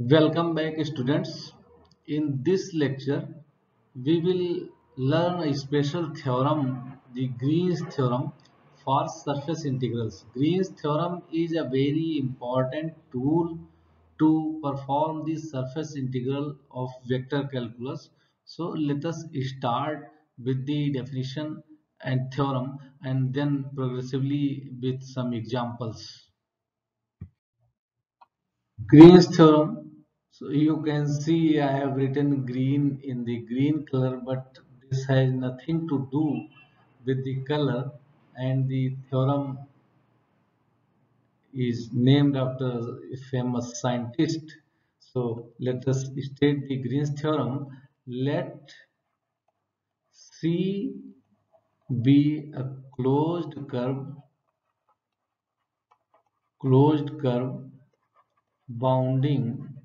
Welcome back students. In this lecture, we will learn a special theorem, the Green's theorem for surface integrals. Green's theorem is a very important tool to perform the surface integral of vector calculus. So let us start with the definition and theorem and then progressively with some examples. Green's theorem. So you can see I have written green in the green color, but this has nothing to do with the color and the theorem is named after a famous scientist. So let us state the Green's theorem. Let C be a closed curve, closed curve bounding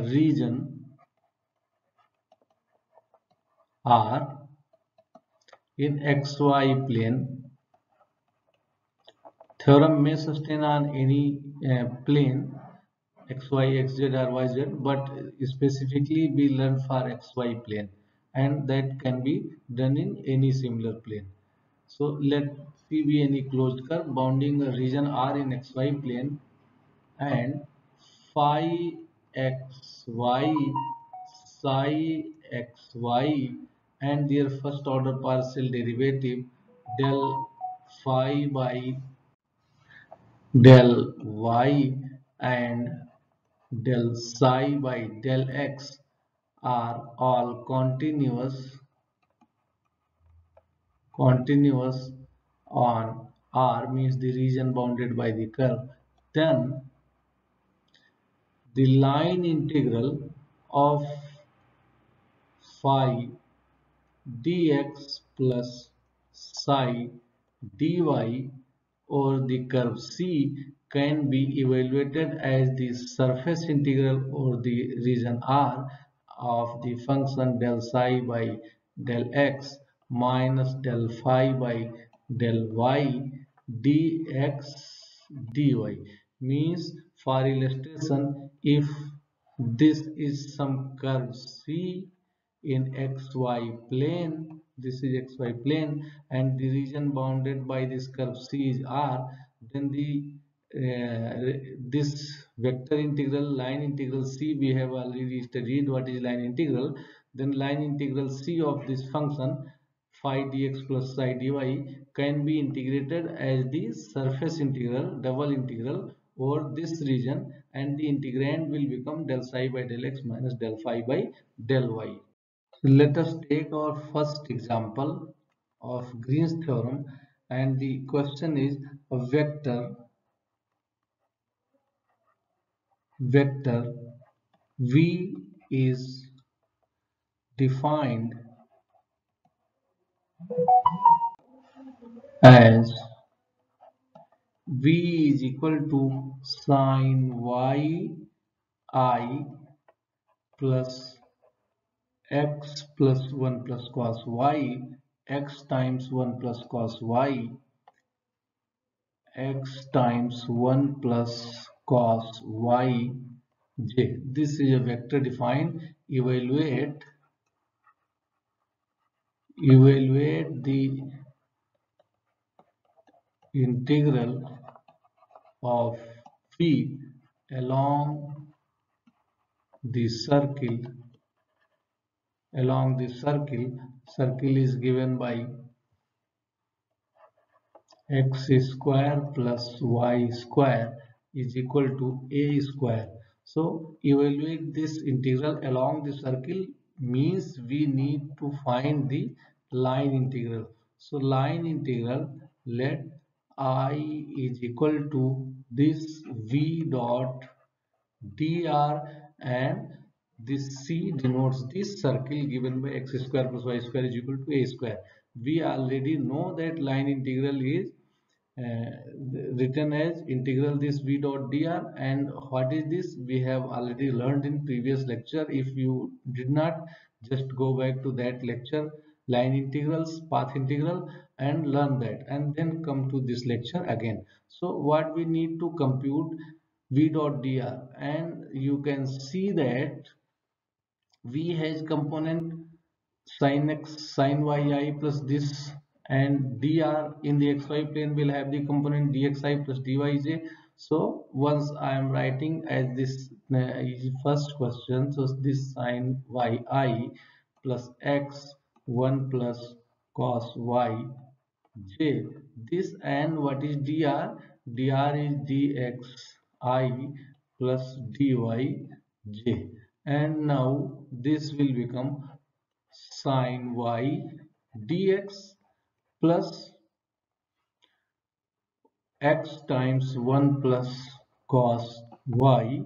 region R in xy plane. Theorem may sustain on any uh, plane xy, xz or yz but specifically we learn for xy plane and that can be done in any similar plane. So let P be any closed curve bounding a region R in xy plane and phi xy psi xy and their first order partial derivative del phi by del y and del psi by del x are all continuous continuous on R means the region bounded by the curve. Then the line integral of phi dx plus psi dy over the curve C can be evaluated as the surface integral over the region R of the function del psi by del x minus del phi by del y dx dy means for illustration, if this is some curve C in xy plane, this is xy plane and the region bounded by this curve C is R, then the uh, this vector integral line integral C we have already studied what is line integral then line integral C of this function phi dx plus psi dy can be integrated as the surface integral double integral over this region and the integrand will become del psi by del x minus del phi by del y. So let us take our first example of Green's theorem and the question is a vector vector v is defined as v is equal to sine y i plus x plus 1 plus cos y x times 1 plus cos y x times 1 plus cos y j. This is a vector defined. Evaluate evaluate the integral of phi along the circle along the circle circle is given by x square plus y square is equal to a square. So evaluate this integral along the circle means we need to find the line integral. So line integral let i is equal to this v dot dr and this c denotes this circle given by x square plus y square is equal to a square. We already know that line integral is uh, written as integral this v dot dr and what is this? We have already learned in previous lecture. If you did not just go back to that lecture line integrals path integral and learn that and then come to this lecture again. So what we need to compute v dot dr and you can see that v has component sin x sin yi plus this and dr in the xy plane will have the component dxi plus dyj. So once i am writing as this uh, first question so this sin yi plus x 1 plus cos y j. This and what is dr? dr is dx i plus dy j. And now this will become sine y dx plus x times 1 plus cos y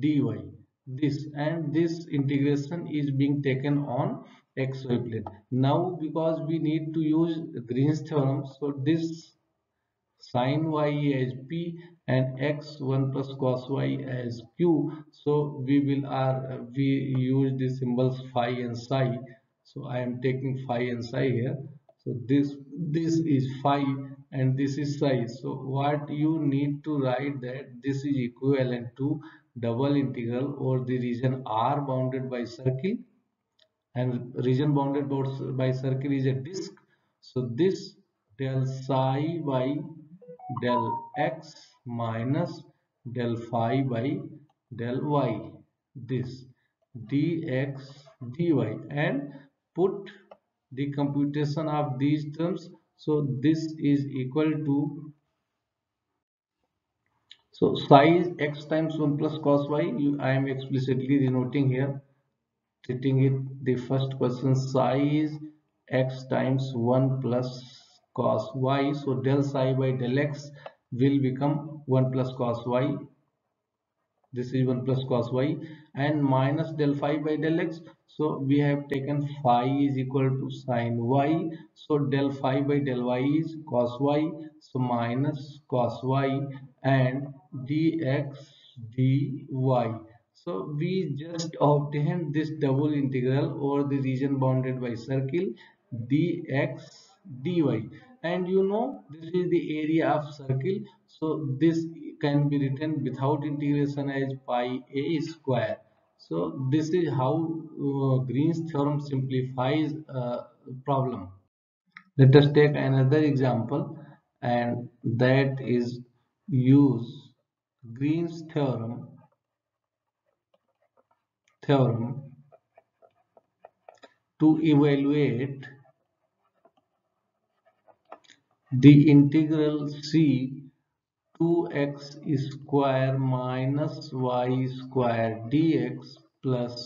dy. This and this integration is being taken on xy plane. Now because we need to use green's theorem so this sine y as p and x 1 plus cos y as q so we will are we use the symbols phi and psi. So i am taking phi and psi here. So this this is phi and this is psi. So what you need to write that this is equivalent to double integral over the region r bounded by circle and region bounded by circle is a disk. So this del psi by del x minus del phi by del y. This dx dy. And put the computation of these terms. So this is equal to so psi is x times 1 plus cos y. I am explicitly denoting here treating it the first question is x times 1 plus cos y. So del psi by del x will become 1 plus cos y. This is 1 plus cos y. And minus del phi by del x. So we have taken phi is equal to sine y. So del phi by del y is cos y. So minus cos y and dx dy so we just obtain this double integral over the region bounded by circle dx dy. And you know this is the area of circle. So this can be written without integration as pi a square. So this is how uh, green's theorem simplifies a problem. Let us take another example and that is use green's theorem theorem to evaluate the integral c 2x square minus y square dx plus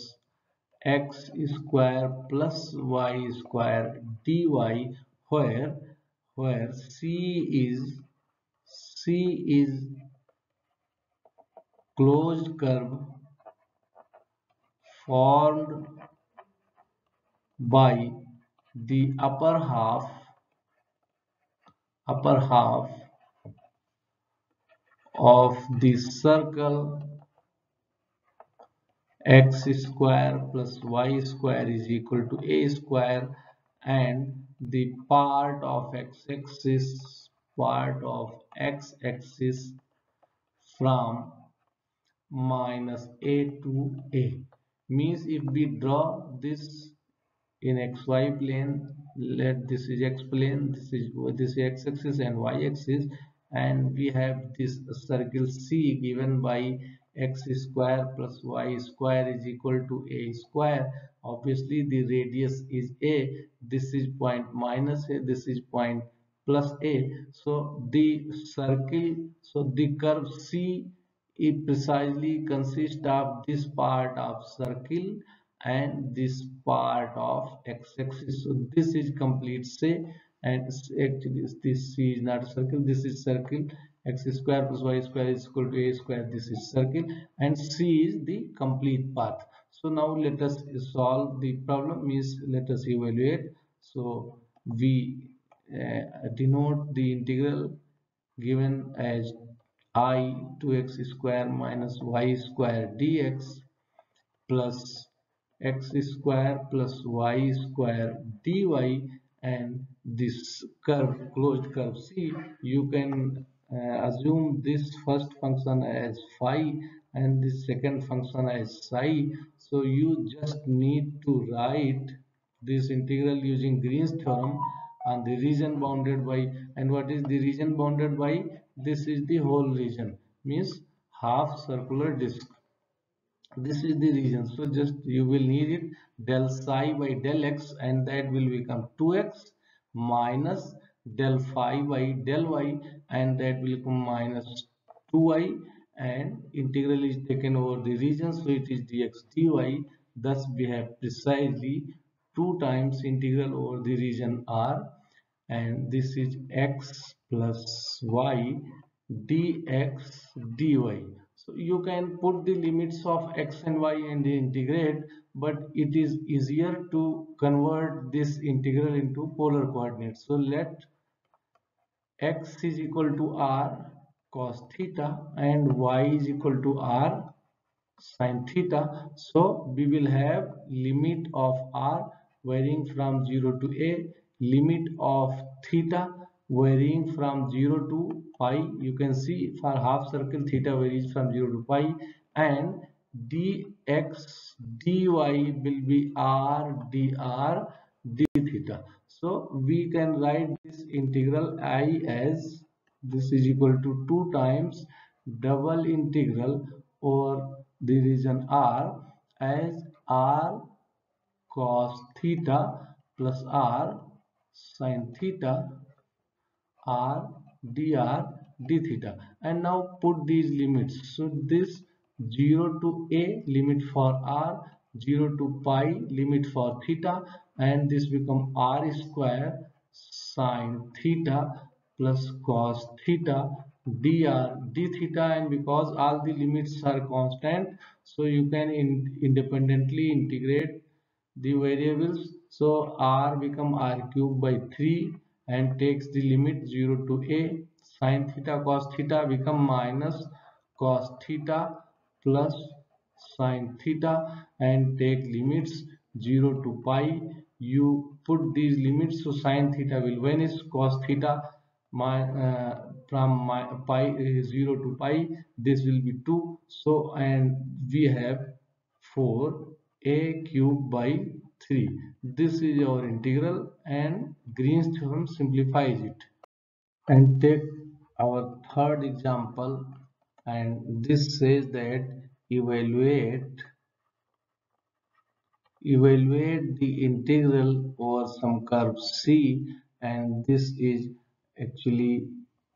x square plus y square dy where where c is c is closed curve formed by the upper half upper half of the circle x square plus y square is equal to a square and the part of x-axis part of x-axis from minus a to a means if we draw this in xy plane let this is x plane this is this is x-axis and y-axis and we have this circle c given by x square plus y square is equal to a square. Obviously the radius is a this is point minus a this is point plus a. So the circle so the curve c it precisely consists of this part of circle and this part of x-axis. So this is complete say and actually this c is not circle this is circle. X square plus y square is equal to a square this is circle. And c is the complete path. So now let us solve the problem means let us evaluate. So we uh, denote the integral given as i 2x square minus y square dx plus x square plus y square dy and this curve closed curve. C you can uh, assume this first function as phi and this second function as psi. So you just need to write this integral using Green's theorem and the region bounded by and what is the region bounded by this is the whole region. Means half circular disk. This is the region. So just you will need it del psi by del x and that will become 2x minus del phi by del y and that will become minus 2y and integral is taken over the region. So it is dx dy. Thus we have precisely 2 times integral over the region r and this is x plus y dx dy. So you can put the limits of x and y and integrate but it is easier to convert this integral into polar coordinates. So let x is equal to r cos theta and y is equal to r sin theta. So we will have limit of r varying from 0 to a limit of theta varying from 0 to pi you can see for half circle theta varies from 0 to pi and dx dy will be r dr d theta. So we can write this integral i as this is equal to 2 times double integral over the region r as r cos theta plus r sin theta r dr d theta and now put these limits. So this 0 to a limit for r 0 to pi limit for theta. And this become r square sine theta plus cos theta dr d theta and because all the limits are constant so you can in, independently integrate the variables. So r become r cube by 3 and takes the limit 0 to a. Sine theta cos theta become minus cos theta plus sine theta and take limits 0 to pi. You put these limits so sine theta will vanish cos theta my uh, from my pi uh, 0 to pi. This will be 2 so and we have 4 a cube by 3 this is our integral and green's theorem simplifies it. And take our third example and this says that evaluate evaluate the integral over some curve c and this is actually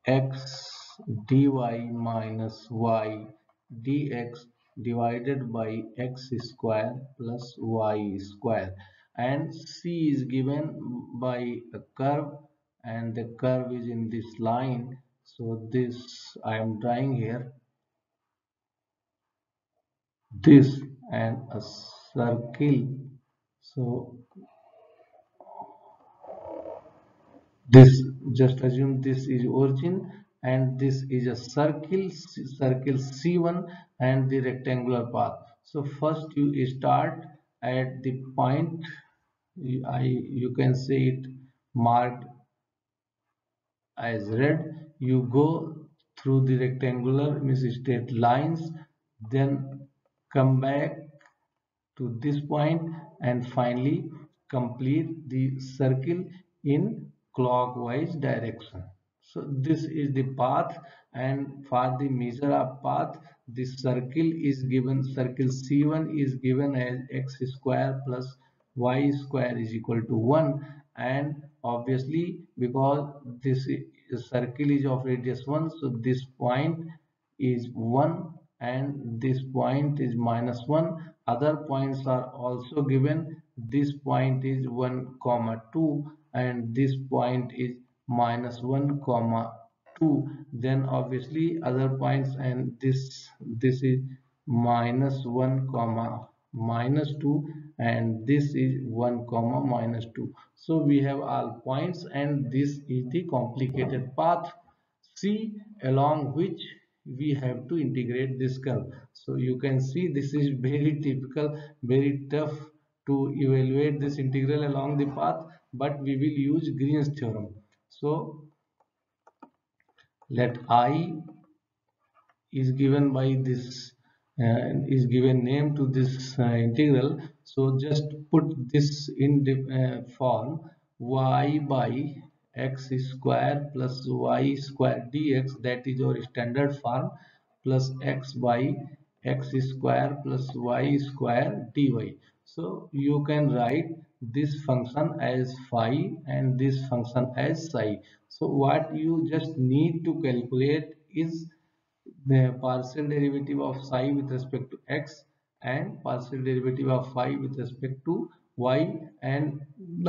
x dy minus y dx divided by x square plus y square and c is given by a curve and the curve is in this line. So this i am drawing here. This and a circle. So this just assume this is origin and this is a circle circle c1 and the rectangular path. So first you start at the point i you can see it marked as red. You go through the rectangular means straight lines then come back to this point and finally complete the circle in clockwise direction. So this is the path and for the measure of path the circle is given circle c1 is given as x square plus y square is equal to 1 and obviously because this circle is of radius 1 so this point is 1 and this point is minus 1 other points are also given. This point is 1 comma 2 and this point is minus 1 comma 2 then obviously other points and this this is minus 1 comma minus 2 and this is 1 comma minus 2 so we have all points and this is the complicated path. C along which we have to integrate this curve. So you can see this is very typical very tough to evaluate this integral along the path but we will use Green's theorem. So let i is given by this uh, is given name to this uh, integral so just put this in the uh, form y by x square plus y square dx that is our standard form plus x by x square plus y square dy. So you can write this function as phi and this function as psi. So what you just need to calculate is the partial derivative of psi with respect to x and partial derivative of phi with respect to y and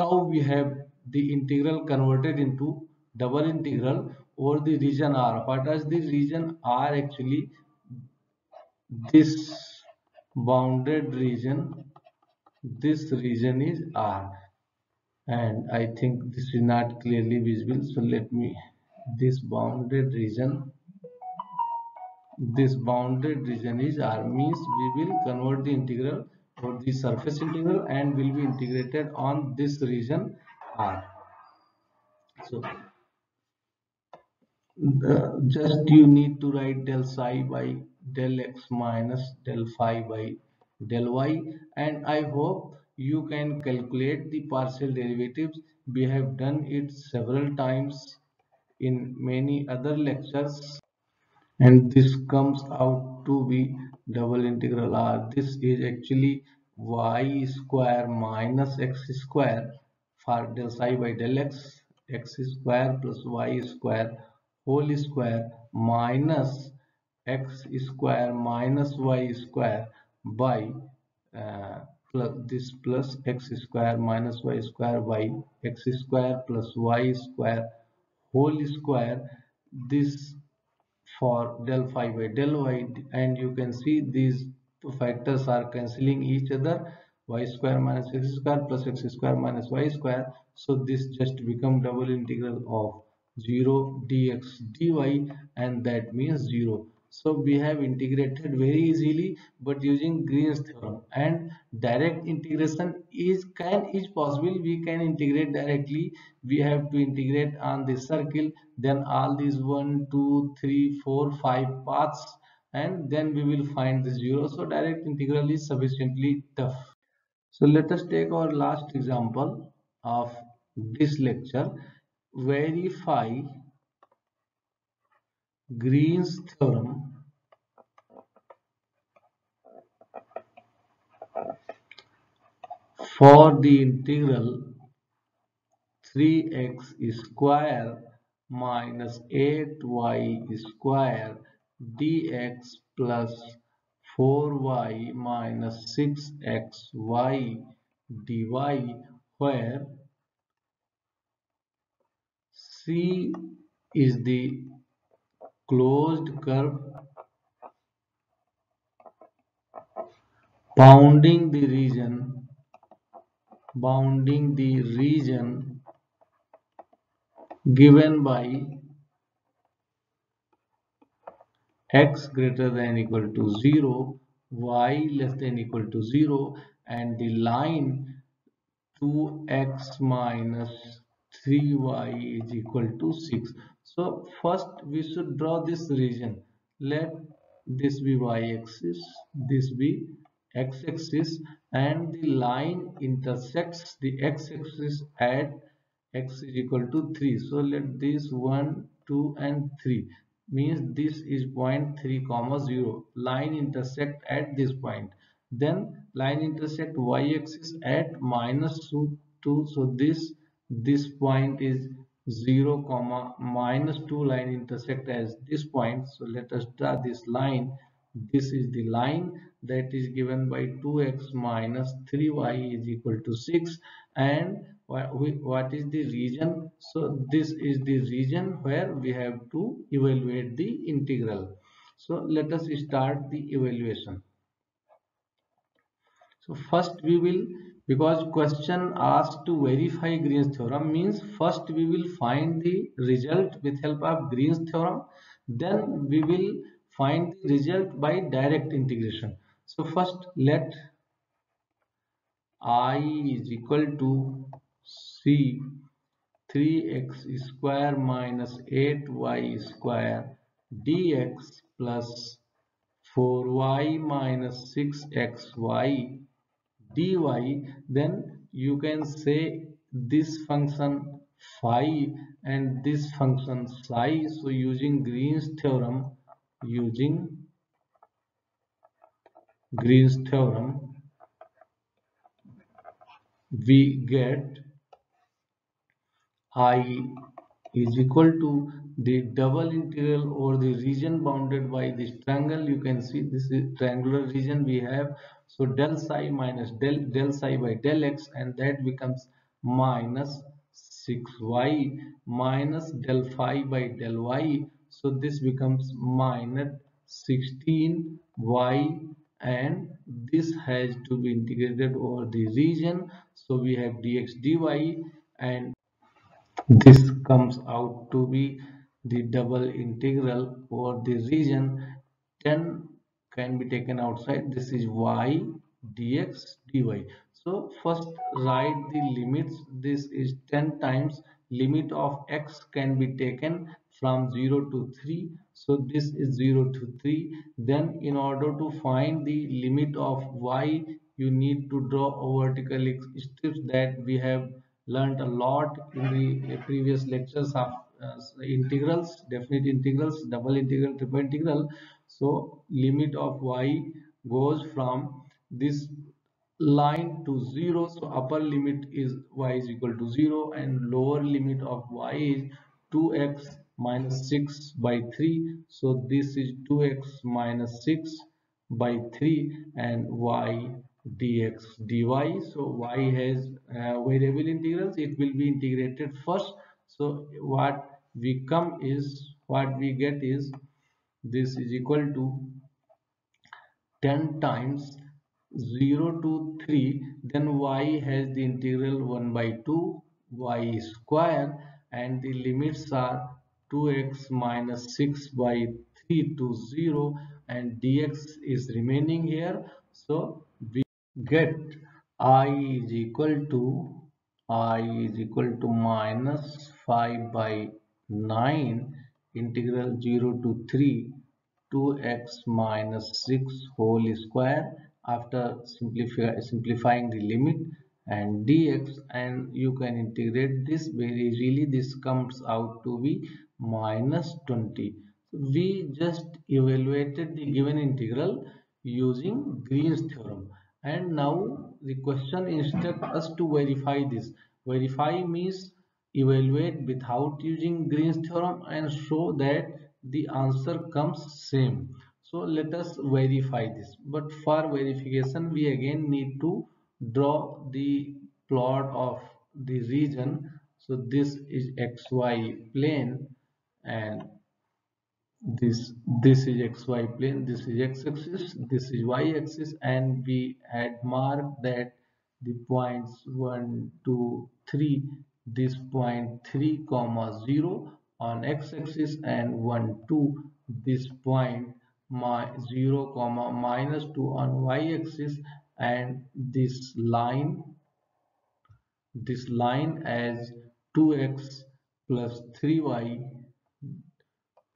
now we have the integral converted into double integral over the region R. What is the region R actually? This bounded region, this region is R and I think this is not clearly visible so let me this bounded region this bounded region is R means we will convert the integral or the surface integral and will be integrated on this region R. So the, just you need to write del psi by del x minus del phi by del y and I hope you can calculate the partial derivatives. We have done it several times in many other lectures and this comes out to be double integral r. This is actually y square minus x square for del psi by del x x square plus y square whole square minus x square minus y square by uh, plus this plus x square minus y square by x square plus y square whole square this for del phi by del y and you can see these two factors are cancelling each other. y square minus x square plus x square minus y square. So this just become double integral of 0 dx dy and that means 0 so we have integrated very easily but using green's theorem. And direct integration is can is possible. We can integrate directly. We have to integrate on the circle then all these one two three four five paths and then we will find the zero. So direct integral is sufficiently tough. So let us take our last example of this lecture. Verify Green's theorem for the integral 3x square minus 8y square dx plus 4y minus 6xy dy where C is the closed curve bounding the region bounding the region given by x greater than equal to 0 y less than equal to 0 and the line 2x minus 3y is equal to 6 so first we should draw this region. Let this be y-axis this be x-axis and the line intersects the x-axis at x is equal to 3 so let this 1 2 and 3 means this is point 3 comma 0 line intersect at this point. Then line intersect y-axis at minus 2 2 so this this point is 0 comma minus 2 line intersect as this point. So let us draw this line. This is the line that is given by 2x minus 3y is equal to 6 and what is the region? So this is the region where we have to evaluate the integral. So let us start the evaluation. So first we will because question asked to verify Green's theorem means first we will find the result with help of Green's theorem. Then we will find the result by direct integration so first let i is equal to C 3x square minus 8y square dx plus 4y minus 6xy dy then you can say this function phi and this function psi. So using green's theorem using green's theorem we get i is equal to the double integral over the region bounded by this triangle. You can see this is triangular region we have. So del psi minus del del psi by del x and that becomes minus 6y minus del phi by del y. So this becomes minus 16y and this has to be integrated over the region. So we have dx dy and this comes out to be the double integral over the region. 10 can be taken outside. This is y dx dy. So first write the limits. This is 10 times. Limit of x can be taken from 0 to 3 so this is 0 to 3 then in order to find the limit of y you need to draw a vertical strips that we have learned a lot in the previous lectures of uh, integrals definite integrals double integral triple integral. So limit of y goes from this line to 0 so upper limit is y is equal to 0 and lower limit of y is 2x minus 6 by 3 so this is 2x minus 6 by 3 and y dx dy. So y has uh, variable integrals. It will be integrated first. So what we come is what we get is this is equal to 10 times 0 to 3 then y has the integral 1 by 2 y square and the limits are 2x minus 6 by 3 to 0 and dx is remaining here. So we get i is equal to i is equal to minus 5 by 9 integral 0 to 3 2x minus 6 whole square after simplify, simplifying the limit and dx. And you can integrate this very easily. This comes out to be minus 20 we just evaluated the given integral using green's theorem. And now the question instructs us to verify this. Verify means evaluate without using green's theorem and show that the answer comes same. So let us verify this. But for verification we again need to draw the plot of the region. So this is xy plane and this this is xy plane this is x-axis this is y-axis and we had marked that the points 1 2 3 this point 3 comma 0 on x-axis and 1 2 this point my 0 comma minus 2 on y-axis and this line this line as 2x plus 3y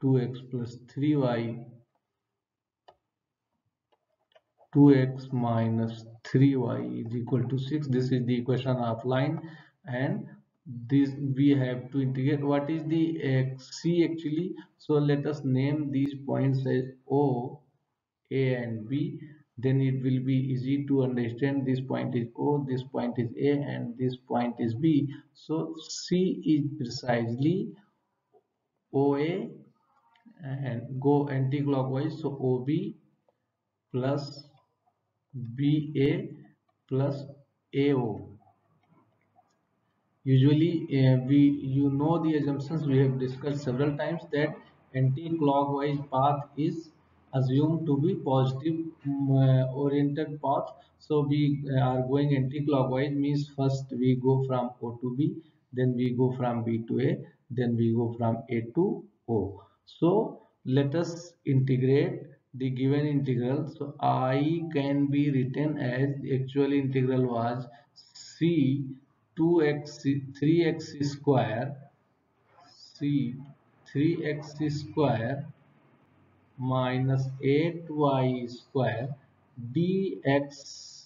2x plus 3y 2x minus 3y is equal to 6 this is the equation of line. And this we have to integrate. What is the x? C actually. So let us name these points as o a and b. Then it will be easy to understand. This point is o this point is a and this point is b. So c is precisely oa and go anti-clockwise. So OB plus BA plus AO usually uh, we you know the assumptions. We have discussed several times that anti-clockwise path is assumed to be positive um, uh, oriented path. So we uh, are going anti-clockwise means first we go from O to B then we go from B to A then we go from A to O so let us integrate the given integral. So I can be written as actual integral was c 2x 3x square c 3x square minus 8y square dx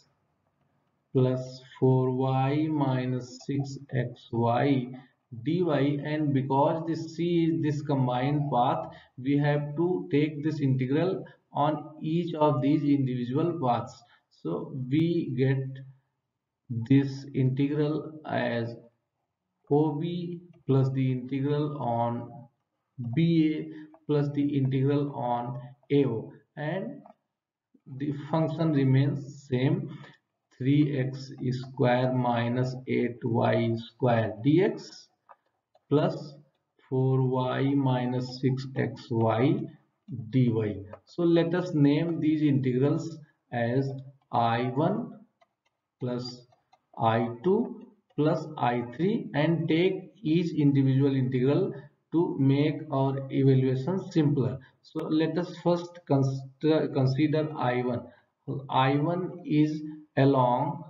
plus 4y minus 6xy dy and because this c is this combined path we have to take this integral on each of these individual paths. So we get this integral as OB plus the integral on BA plus the integral on AO and the function remains same 3x square minus 8y square dx plus 4y minus 6xy dy. So let us name these integrals as I1 plus I2 plus I3 and take each individual integral to make our evaluation simpler. So let us first consider, consider I1. I1 is along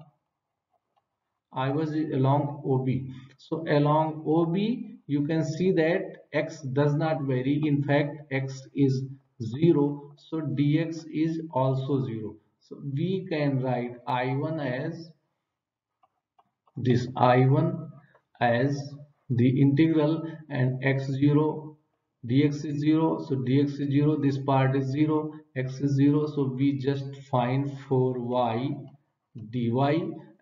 I was along OB. So along OB you can see that x does not vary. In fact x is 0. So dx is also 0. So we can write I1 as this I1 as the integral and x0 dx is 0 so dx is 0 this part is 0 x is 0 so we just find for y dy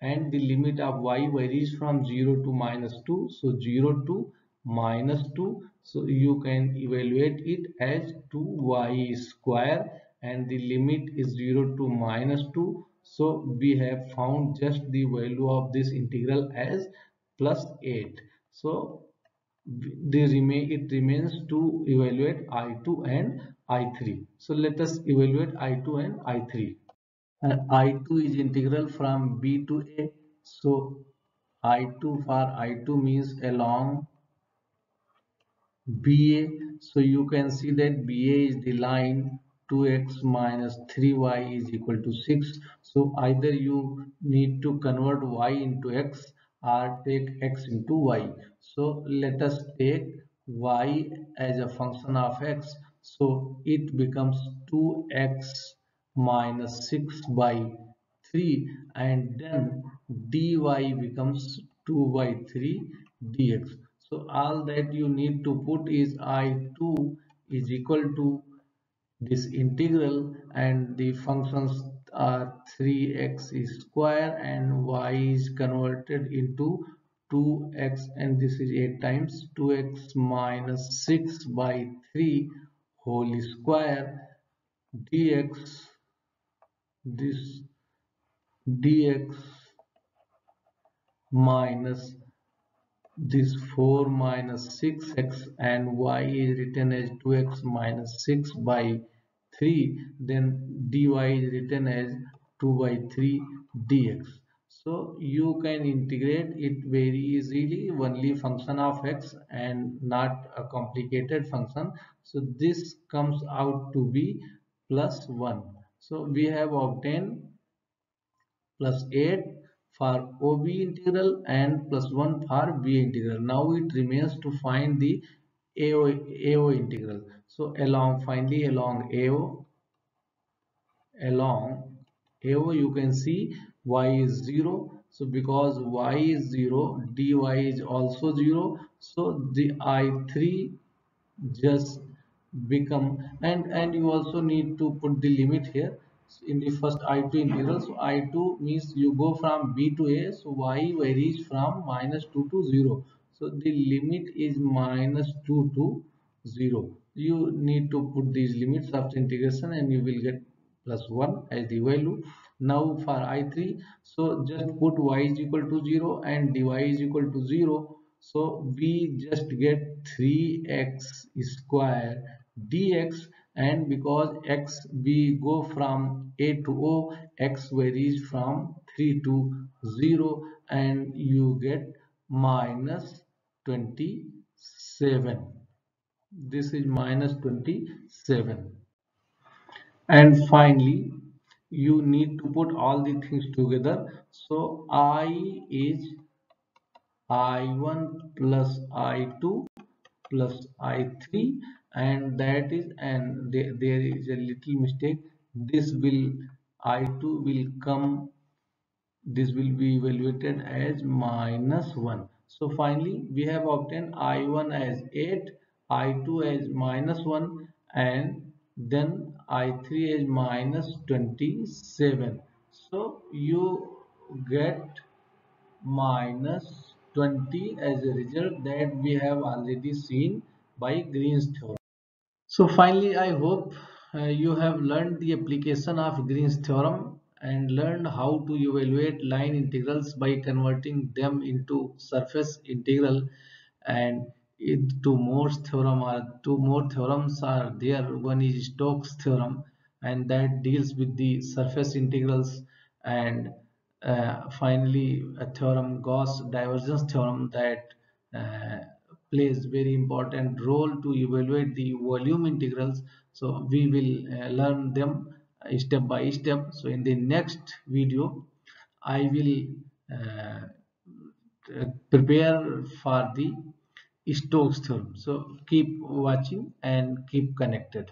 and the limit of y varies from 0 to minus 2 so 0 to minus 2 so you can evaluate it as 2y square and the limit is 0 to minus 2 so we have found just the value of this integral as plus 8 so the remain it remains to evaluate i2 and i3 so let us evaluate i2 and i3 and i2 is integral from b to a. So i2 for i2 means along ba so you can see that ba is the line 2x minus 3y is equal to 6 so either you need to convert y into x or take x into y. So let us take y as a function of x. So it becomes 2x minus 6 by 3 and then dy becomes 2 by 3 dx so all that you need to put is i2 is equal to this integral and the functions are 3x square and y is converted into 2x and this is 8 times 2x minus 6 by 3 whole square dx. This dx minus this 4 minus 6x and y is written as 2x minus 6 by 3 then dy is written as 2 by 3 dx. So you can integrate it very easily only function of x and not a complicated function. So this comes out to be plus 1 so we have obtained plus 8 for OB integral and plus 1 for B integral. Now it remains to find the AO, AO integral. So along finally along AO, along AO you can see y is 0. So because y is 0, dy is also 0. So the I3 just become and and you also need to put the limit here in the first i2 integral so i2 means you go from b to a. So y varies from minus 2 to 0 so the limit is minus 2 to 0 you need to put these limits of integration and you will get plus 1 as the value. Now for i3 so just put y is equal to 0 and dy is equal to 0 so we just get 3x square dx and because x we go from a to o x varies from 3 to 0 and you get minus 27 this is minus 27 and finally you need to put all the things together. So i is i1 plus i2 plus i3 and that is and there, there is a little mistake. This will i2 will come this will be evaluated as minus 1 so finally we have obtained i1 as 8 i2 as minus 1 and then i3 is minus 27 so you get minus 20 as a result that we have already seen by Green's theorem. So finally I hope uh, you have learned the application of Green's theorem and learned how to evaluate line integrals by converting them into surface integral. And it, two more theorem are two more theorems are there. One is Stokes theorem and that deals with the surface integrals. And uh, finally a theorem Gauss divergence theorem that uh, plays very important role to evaluate the volume integrals so we will uh, learn them step by step so in the next video I will uh, prepare for the Stokes theorem. So keep watching and keep connected.